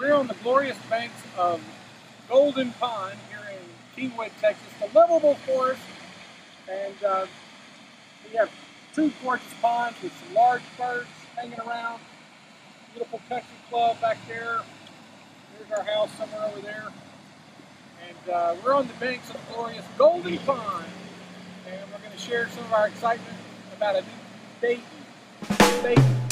We're on the glorious banks of Golden Pond here in Kingwood, Texas, the livable forest. And uh, we have two gorgeous ponds with some large birds hanging around. Beautiful country club back there. There's our house somewhere over there. And uh, we're on the banks of the glorious Golden Pond. And we're going to share some of our excitement about a new baby. Baby.